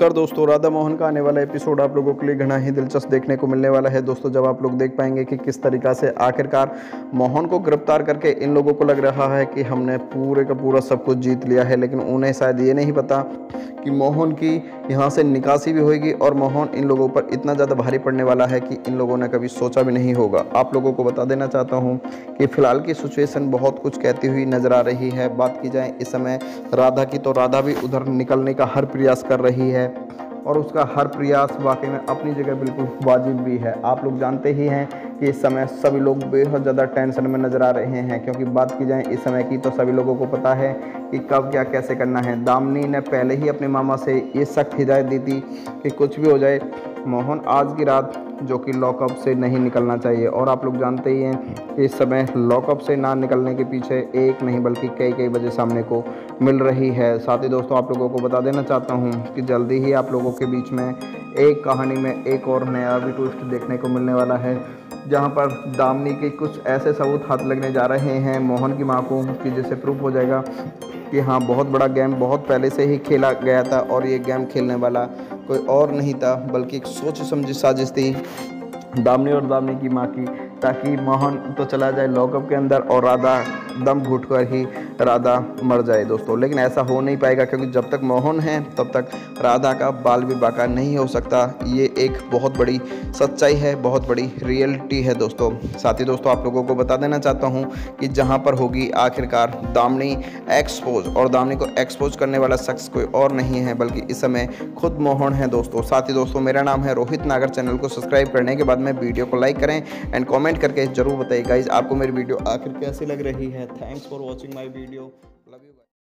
कर दोस्तों, राधा मोहन का आने वाला एपिसोड आप लोगों के लिए घना ही दिलचस्प देखने को मिलने वाला है। दोस्तों, जब आप लोग देख पाएँगे कि किस तरीका से आखिरकार मोहन को गिरफ़्तार करके इन लोगों को लग रहा है कि हमने पूरे का पूरा सब कुछ जीत लिया है, लेकिन उन्हें शायद ये नहीं पता कि मोहन की यहाँ से निकासी भी होगी और मोहन इन लोगों पर इतना ज़्यादा भारी पड़ने वाला है कि इन लोगों ने कभी सोचा भी नहीं होगा। आप लोगों को बता देना चाहता हूँ कि फ़िलहाल की सिचुएशन बहुत कुछ कहती हुई नज़र आ रही है। बात की जाए इस समय राधा की तो राधा भी उधर निकलने का हर प्रयास कर रही है। और उसका हर प्रयास वाकई में अपनी जगह बिल्कुल वाजिब भी है। आप लोग जानते ही हैं कि इस समय सभी लोग बेहद ज़्यादा टेंशन में नज़र आ रहे हैं। क्योंकि बात की जाए इस समय की तो सभी लोगों को पता है कि कब क्या कैसे करना है। दामनी ने पहले ही अपने मामा से ये सख्त हिदायत दी थी कि कुछ भी हो जाए मोहन, आज की रात जो कि लॉकअप से नहीं निकलना चाहिए। और आप लोग जानते ही हैं कि इस समय लॉकअप से ना निकलने के पीछे एक नहीं, बल्कि कई कई वजह सामने को मिल रही है। साथ ही दोस्तों, आप लोगों को बता देना चाहता हूँ कि जल्दी ही आप लोगों के बीच में एक कहानी में एक और नया भी ट्विस्ट देखने को मिलने वाला है, जहाँ पर दामनी के कुछ ऐसे सबूत हाथ लगने जा रहे हैं मोहन की माँ को, कि जिससे प्रूफ हो जाएगा कि हाँ बहुत बड़ा गेम बहुत पहले से ही खेला गया था और ये गेम खेलने वाला कोई और नहीं था, बल्कि एक सोच समझी साजिश थी। दामनी और दामनी की माँ की, ताकि मोहन तो चला जाए लॉकअप के अंदर और राधा दम घुट कर ही राधा मर जाए दोस्तों। लेकिन ऐसा हो नहीं पाएगा, क्योंकि जब तक मोहन है, तब तक राधा का बाल विवाह नहीं हो सकता। ये एक बहुत बड़ी सच्चाई है, बहुत बड़ी रियलिटी है दोस्तों। साथ ही दोस्तों, आप लोगों को बता देना चाहता हूँ कि जहाँ पर होगी आखिरकार दामनी एक्सपोज और दामनी को एक्सपोज करने वाला शख्स कोई और नहीं है, बल्कि इस समय खुद मोहन है दोस्तों। साथ ही दोस्तों, मेरा नाम है रोहित नागर। चैनल को सब्सक्राइब करने के बाद में वीडियो को लाइक करें एंड कॉमेंट करके ज़रूर बताइए। गाइज़ आपको मेरी वीडियो आखिर कैसी लग रही है? Thanks for watching my video video